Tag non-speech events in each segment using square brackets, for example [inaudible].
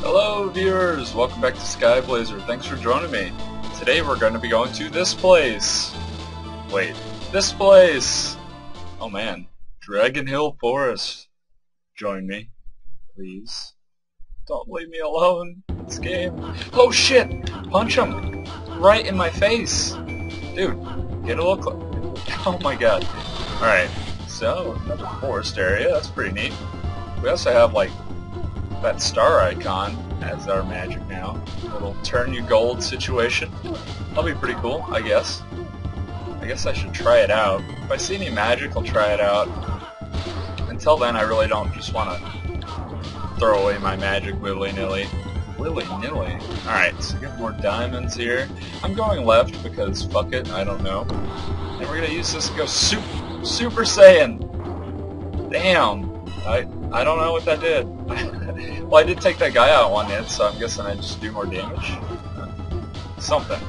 Hello viewers, welcome back to Skyblazer. Thanks for joining me. Today we're going to be going to this place. Wait, this place! Oh man, Dragon Hill Forest. Join me, please. Don't leave me alone. This game. Oh shit! Punch him! Right in my face! Dude, get a look. [laughs] Oh my god. Alright, so another forest area. That's pretty neat. We also have like that star icon as our magic now. Little turn you gold situation. That'll be pretty cool, I guess. I guess I should try it out. If I see any magic, I'll try it out. Until then, I really don't just want to throw away my magic willy-nilly. Willy-nilly? Alright, so got more diamonds here. I'm going left because fuck it, I don't know. And we're gonna use this to go super, super Saiyan! Damn! I, I don't know what that did. [laughs] well, I did take that guy out one hit, so I'm guessing I just do more damage. Something.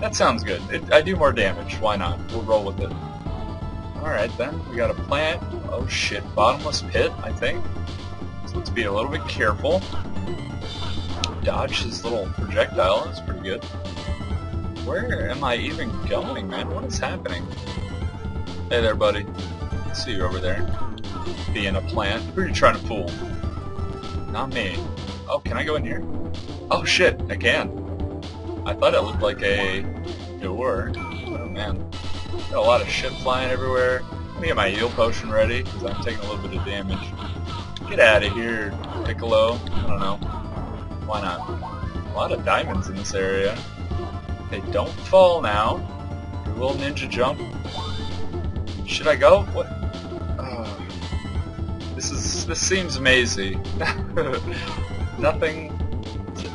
That sounds good. It, I do more damage. Why not? We'll roll with it. Alright then, we got a plant. Oh shit, bottomless pit, I think. So let's be a little bit careful. Dodge his little projectile, that's pretty good. Where am I even going, man? What is happening? Hey there, buddy. See you over there. Being a plant. Who are you trying to fool? Not me. Oh, can I go in here? Oh shit, I can. I thought it looked like a door. Oh man. Got a lot of shit flying everywhere. Let me get my heal potion ready, because I'm taking a little bit of damage. Get out of here, Piccolo. I don't know. Why not? A lot of diamonds in this area. They don't fall now. A little ninja jump. Should I go? What? This seems mazy. [laughs] nothing,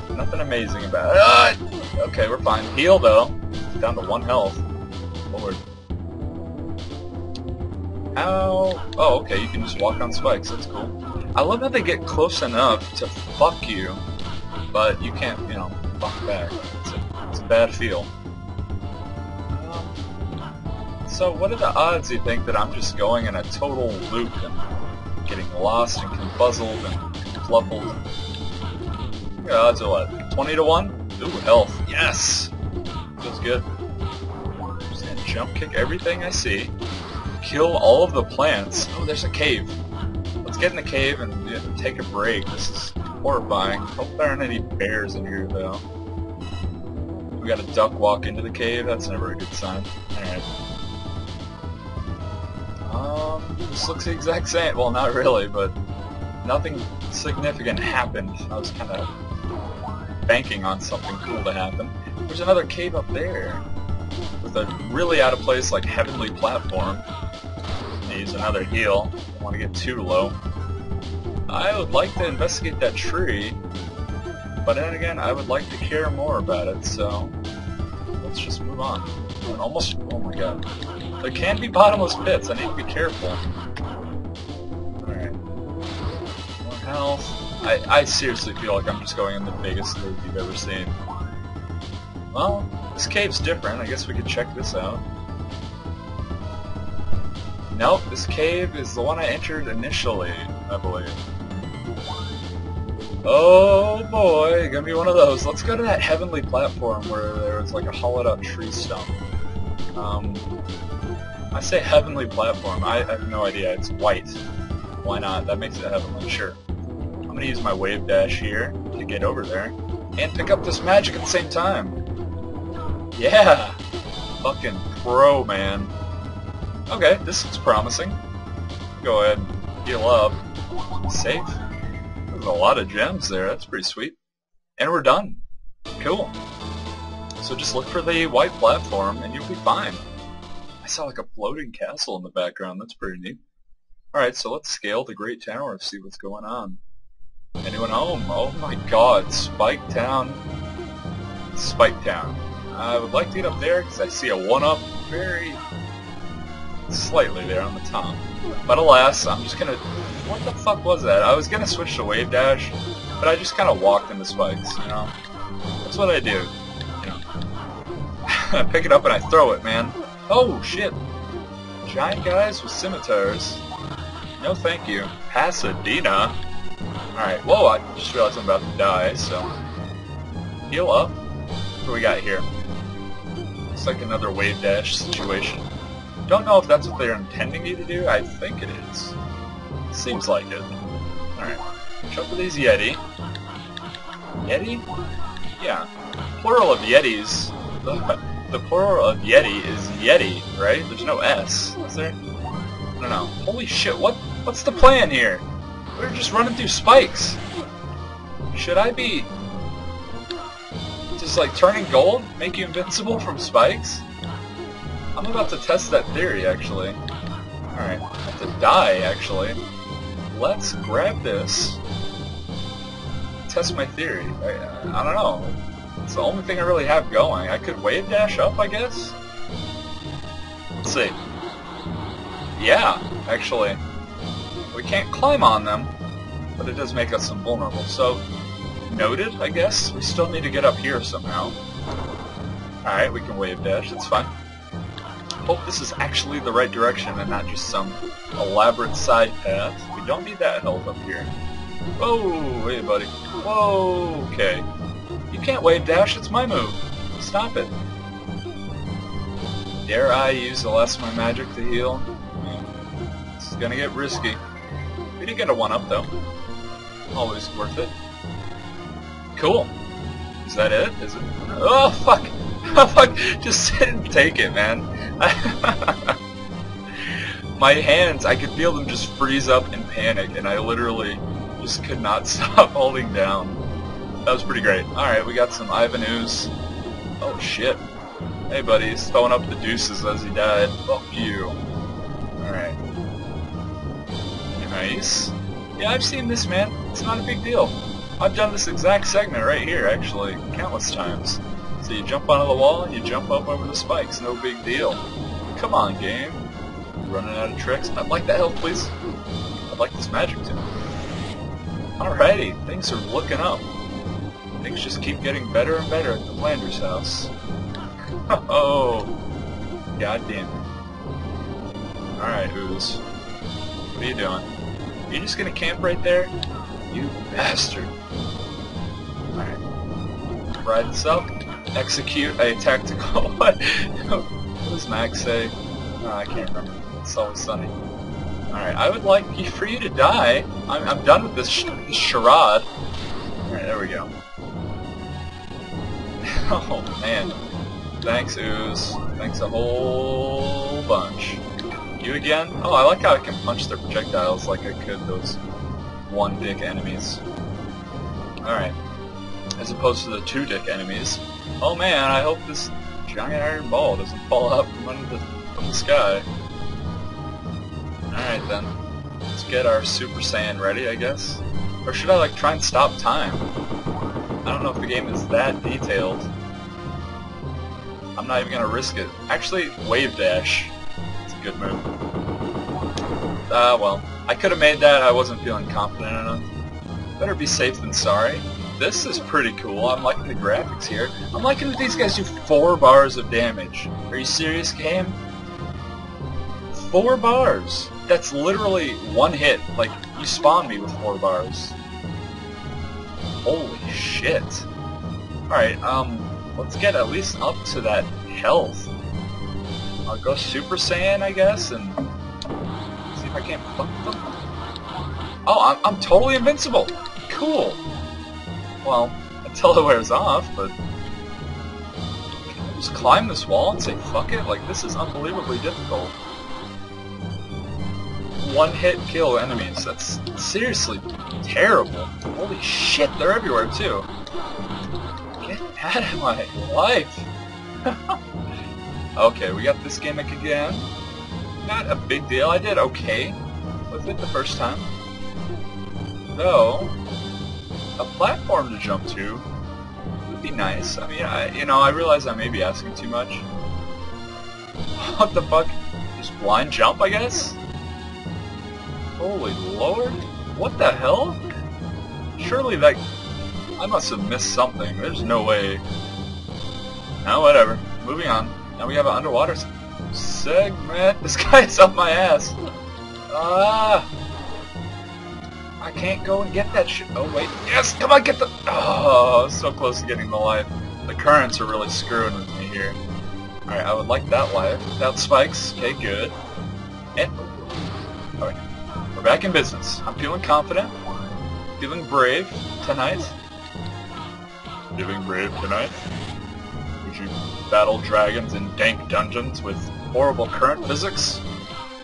nothing amazing about it. Ah! Okay, we're fine. Heal though. Down to one health. Lord. How? Oh, okay. You can just walk on spikes. That's cool. I love how they get close enough to fuck you, but you can't, you know, fuck back. It's a, it's a bad feel. Um, so, what are the odds you think that I'm just going in a total loop and lost and confuzzled and fluffled? The odds are what? 20 to 1? Ooh, health. Yes! Feels good. Just gonna jump kick everything I see. Kill all of the plants. Oh, there's a cave. Let's get in the cave and you know, take a break. This is horrifying. Hope there aren't any bears in here, though. We got a duck walk into the cave. That's never a good sign. Alright. Um, this looks the exact same. Well, not really, but nothing significant happened. I was kind of banking on something cool to happen. There's another cave up there with a really out of place like heavenly platform. Use another heal. Don't want to get too low. I would like to investigate that tree, but then again, I would like to care more about it, so let's just move on. Almost, oh my god. There can be bottomless pits, I need to be careful. Alright. More health. I, I seriously feel like I'm just going in the biggest loop you've ever seen. Well, this cave's different, I guess we could check this out. Nope, this cave is the one I entered initially, I believe. Oh boy, gonna be one of those. Let's go to that heavenly platform where there was like a hollowed out tree stump. Um, I say heavenly platform, I, have no idea, it's white. Why not? That makes it heavenly, sure. I'm gonna use my wave dash here to get over there and pick up this magic at the same time. Yeah! Fucking pro, man. Okay, this looks promising. Go ahead heal up. Safe. There's a lot of gems there, that's pretty sweet. And we're done. Cool. So just look for the white platform and you'll be fine. I saw like a floating castle in the background, that's pretty neat. Alright, so let's scale the Great Tower and see what's going on. Anyone home? Oh my god, Spike Town. Spike Town. I would like to get up there because I see a one-up very slightly there on the top. But alas, I'm just gonna... What the fuck was that? I was gonna switch to Wave Dash, but I just kind of walked into spikes, you know? That's what I do, you know? [laughs] I pick it up and I throw it, man. Oh, shit! Giant guys with scimitars. No thank you. Pasadena? Alright, whoa, I just realized I'm about to die, so... Heal up. What do we got here? It's like another wave dash situation. Don't know if that's what they're intending you to do. I think it is. Seems like it. Alright. Jump for these Yeti. Yeti? Yeah. Plural of Yetis. The, plural of Yeti is Yeti, right? There's no S, is there? I don't know. Holy shit, what what's the plan here? We're just running through spikes. Should I be just like turning gold, make you invincible from spikes? I'm about to test that theory actually. Alright, I have to die actually. Let's grab this. Test my theory. I, I don't know. It's the only thing I really have going. I could wave dash up, I guess? Let's see. Yeah, actually. We can't climb on them, but it does make us invulnerable. So, noted, I guess. We still need to get up here somehow. Alright, we can wave dash, that's fine. Hope this is actually the right direction and not just some elaborate side path. We don't need that health up here. Whoa, hey buddy. Whoa, okay. You can't wave dash, it's my move. Stop it. Dare I use the last of my magic to heal? This is gonna get risky. We did get a 1-up though. Always worth it. Cool. Is that it? Is it? Oh, fuck! [laughs] Oh, fuck! Just sit [laughs] and take it, man. [laughs] My hands, I could feel them just freeze up in panic, and I literally just could not stop holding down. That was pretty great. Alright, we got some Ivanus. Oh, shit. Hey, buddy, he's throwing up the deuces as he died. Fuck you. Alright. Nice. Yeah, I've seen this, man. It's not a big deal. I've done this exact segment right here, actually, countless times. So you jump onto the wall, and you jump up over the spikes, no big deal. Come on, game. Running out of tricks. I'd like that help, please. I'd like this magic too. Alrighty, things are looking up. Things just keep getting better and better at the Flanders house. [laughs] Oh, god damn it. Alright, Ooze. What are you doing? You just gonna camp right there? You bastard. Alright. Ride this up. Execute a tactical... [laughs] what? what does Max say? Oh, I can't remember. It's always sunny. Alright, I would like for you to die. I'm, I'm done with this, sh this charade. Alright, there we go. Oh, man. Thanks, Ooze. Thanks a whole bunch. You again? Oh, I like how I can punch their projectiles like I could those one-dick enemies. Alright. As opposed to the two-dick enemies. Oh man, I hope this giant iron ball doesn't fall out from under the, from the sky. Alright then. Let's get our Super Saiyan ready, I guess. Or should I like try and stop time? I don't know if the game is that detailed. I'm not even gonna risk it. Actually, Wave Dash. It's a good move. Ah, uh, well. I could have made that, I wasn't feeling confident enough. Better be safe than sorry. This is pretty cool, I'm liking the graphics here. I'm liking that these guys do 4 bars of damage. Are you serious, game? 4 bars! That's literally one hit. Like, you spawn me with 4 bars. Holy shit. Alright, um, let's get at least up to that health. I'll go Super Saiyan, I guess, and see if I can't. Oh, I'm, I'm totally invincible! Cool! Well, [laughs] until it wears off, but... just climb this wall and say fuck it? Like, this is unbelievably difficult. One-hit kill enemies. That's seriously terrible. Holy shit, they're everywhere, too. Of my life! [laughs] okay, we got this gimmick again. Not a big deal. I did okay with it the first time. Though, a platform to jump to would be nice. I mean, I, you know, I realize I may be asking too much. [laughs] What the fuck? Just blind jump, I guess? Holy lord. What the hell? Surely that... I must have missed something. There's no way... Now, whatever. Moving on. Now we have an underwater segment. [laughs] This guy's up my ass. Ah! I can't go and get that shit. Oh, wait. Yes! Come on, get the... Oh, so close to getting the life. The currents are really screwing with me here. Alright, I would like that life. Without spikes. Okay, good. And... Alright. We're back in business. I'm feeling confident. Feeling brave tonight. Feeling brave tonight. Would you battle dragons in dank dungeons with horrible current physics?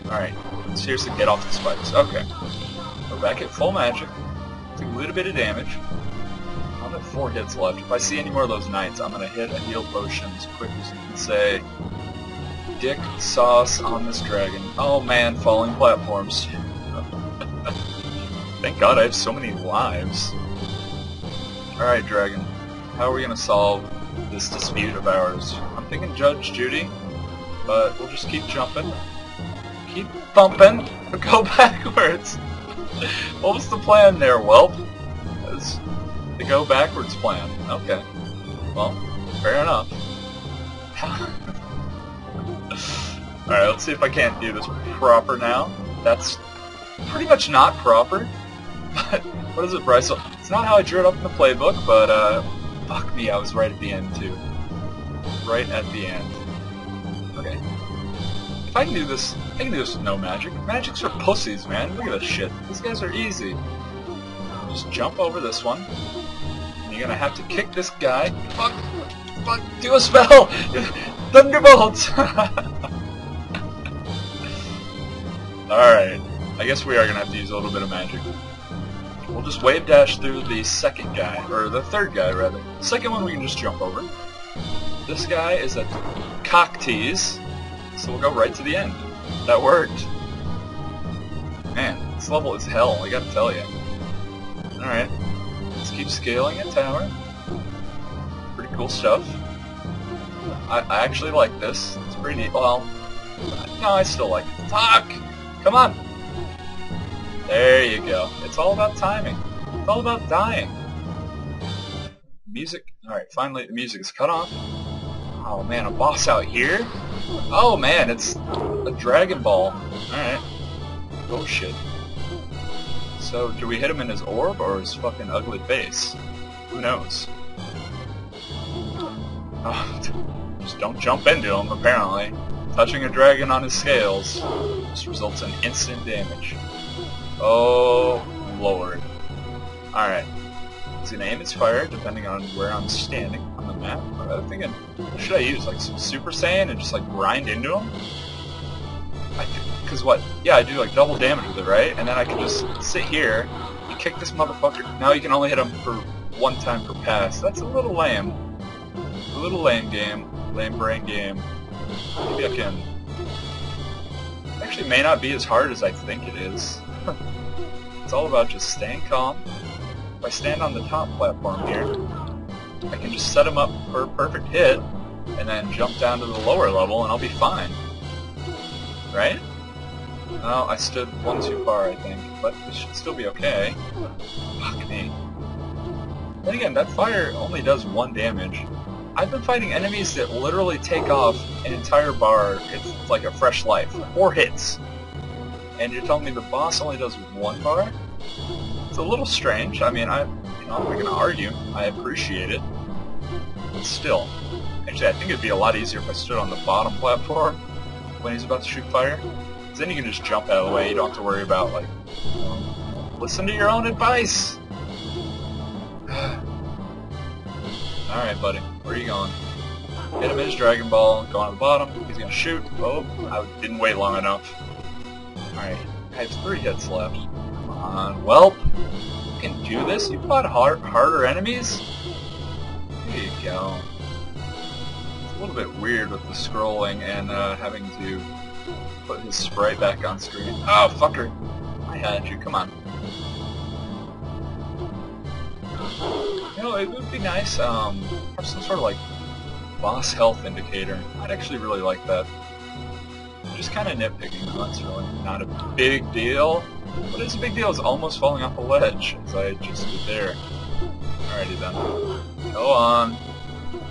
Alright, seriously get off the spikes. Okay. We're back at full magic. Took a little bit of damage. I'm at four hits left. If I see any more of those knights, I'm gonna hit a heal potion as quick as you can say. Dick sauce on this dragon. Oh man, falling platforms. [laughs] Thank god I have so many lives. Alright, dragon. How are we gonna solve this dispute of ours? I'm thinking Judge Judy, but we'll just keep jumping. Keep bumping, [laughs] go backwards. [laughs] what was the plan there, Whelp? Was the go backwards plan. Okay. Well, fair enough. [laughs] Alright, let's see if I can't do this proper now. That's pretty much not proper. But, what is it, Bryce? It's not how I drew it up in the playbook, but, uh, fuck me, I was right at the end, too. Right at the end. Okay. If I can do this, I can do this with no magic. Magic's for pussies, man. Look at this shit. These guys are easy. Just jump over this one. You're gonna have to kick this guy. Fuck! Fuck! Do a spell! [laughs] Thunderbolts! [laughs] Alright. I guess we are gonna have to use a little bit of magic. We'll just wave dash through the second guy, or the third guy rather. Second one we can just jump over. This guy is a cock tease, so we'll go right to the end. That worked. Man, this level is hell, I gotta tell you. Alright, let's keep scaling a tower. Pretty cool stuff. I, I actually like this. It's pretty neat. Well, no, I still like it. Fuck! Come on! There you go. It's all about timing. It's all about dying. Music. Alright, finally the music is cut off. Oh man, a boss out here? Oh man, it's a Dragon Ball. Alright. Oh shit. So, do we hit him in his orb or his fucking ugly face? Who knows? Oh, [laughs] just don't jump into him, apparently. Touching a dragon on his scales just results in instant damage. Oh, lord. Alright. He's gonna aim his fire, depending on where I'm standing on the map. I'm thinking, should I use? Like some Super Saiyan and just like grind into him? Because what? Yeah, I do like double damage with it, right? And then I can just sit here, and kick this motherfucker. Now you can only hit him for one time per pass. That's a little lame. A little lame game. Lame brain game. Maybe I can... Actually, may not be as hard as I think it is. It's all about just staying calm. If I stand on the top platform here, I can just set him up for a perfect hit, and then jump down to the lower level, and I'll be fine. Right? No, I stood one too far, I think, but it should still be okay. Fuck me. Then again, that fire only does one damage. I've been fighting enemies that literally take off an entire bar, it's like a fresh life. Four hits. And you're telling me the boss only does one bar? It's a little strange. I mean, I, you know, I'm not gonna argue. I appreciate it. But still. Actually, I think it'd be a lot easier if I stood on the bottom platform when he's about to shoot fire. Then you can just jump out of the way. You don't have to worry about, like, listen to your own advice. [sighs] Alright, buddy. Where are you going? Hit him in his Dragon Ball, go on the bottom, he's gonna shoot. Oh, I didn't wait long enough. Alright, I have three hits left. Come on, Whelp! You can do this? You fought hard, harder enemies? There you go. It's a little bit weird with the scrolling and uh, having to put his sprite back on screen. Oh, fucker! I had you, come on. You know, it would be nice, um, some sort of like boss health indicator. I'd actually really like that. Just kind of nitpicking. That's really not a big deal. What is a big deal is almost falling off a ledge, as I just did there. Alrighty then. Go on.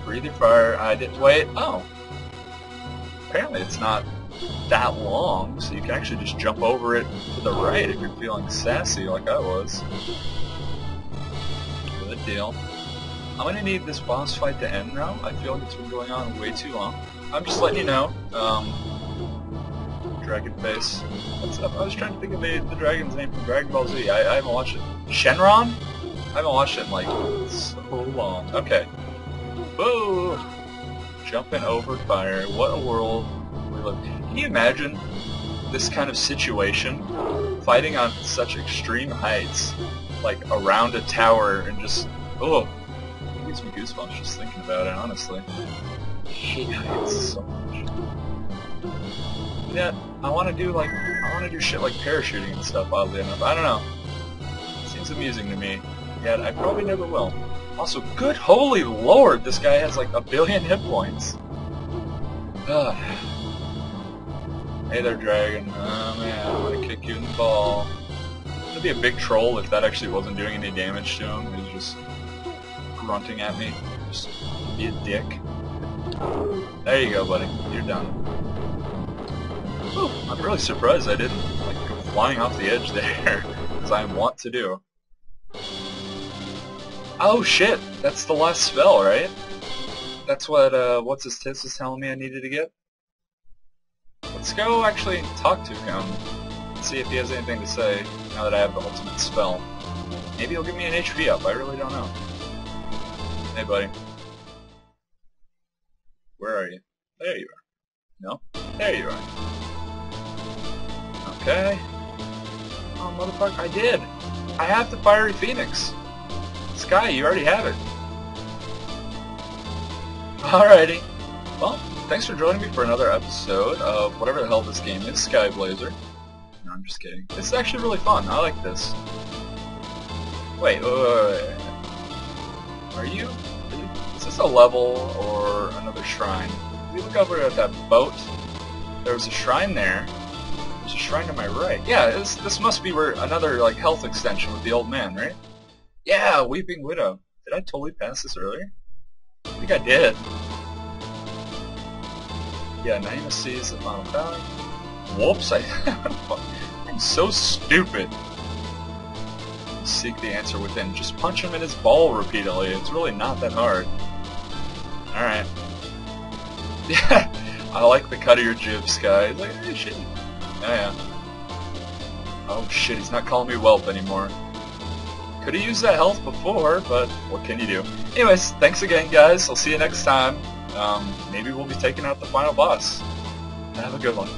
Breathe your fire. I didn't wait. Oh. Apparently it's not that long, so you can actually just jump over it to the right if you're feeling sassy like I was. Good deal. I'm gonna need this boss fight to end now. I feel like it's been going on way too long. I'm just letting you know. Um, Dragon Face. What's up? I was trying to think of the, the dragon's name from Dragon Ball Z. I, I haven't watched it. Shenron? I haven't watched it in like so long. Okay. Whoa! Jumping over fire. What a world we live. Can you imagine this kind of situation? Fighting on such extreme heights, like around a tower, and just oh, it gives me goosebumps just thinking about it. Honestly, I hate heights so much. Yeah, I want to do like I want to do shit like parachuting and stuff. Oddly enough, I don't know. It seems amusing to me. Yet I probably never will. Also, good holy lord, this guy has like a billion hit points. Ugh. Hey there, dragon. Oh man, I'm gonna kick you in the ball. It'd be a big troll if that actually wasn't doing any damage to him. He's just grunting at me. Just be a dick. There you go, buddy. You're done. Whew, I'm really surprised I didn't like go flying off the edge [laughs] there, as I want to do. Oh shit, that's the last spell, right? That's what, uh, what's his tits was telling me I needed to get? Let's go actually talk to him, see if he has anything to say now that I have the ultimate spell. Maybe he'll give me an HP up, I really don't know. Hey buddy. Where are you? There you are. No? There you are. Okay. Oh, motherfucker, I did! I have the Fiery Phoenix! Sky, you already have it. Alrighty. Well, thanks for joining me for another episode of whatever the hell this game is, Skyblazer. No, I'm just kidding. It's actually really fun. I like this. Wait, wait, wait, wait. Are you... Is this a level or another shrine? If we look over at that boat, there was a shrine there. There's a shrine to my right. Yeah, this, this must be where another like health extension with the old man, right? Yeah, Weeping Widow. Did I totally pass this earlier? I think I did. Yeah, Naima sees the final valley. Whoops, I, [laughs] I'm so stupid. Seek the answer within. Just punch him in his ball repeatedly. It's really not that hard. Alright. Yeah, [laughs] I like the cut of your jib, Sky. He's like, hey, shit. Yeah. Oh, shit, he's not calling me Whelp anymore. Could have used that health before, but what can you do? Anyways, thanks again, guys. I'll see you next time. Um, maybe we'll be taking out the final boss. Have a good one.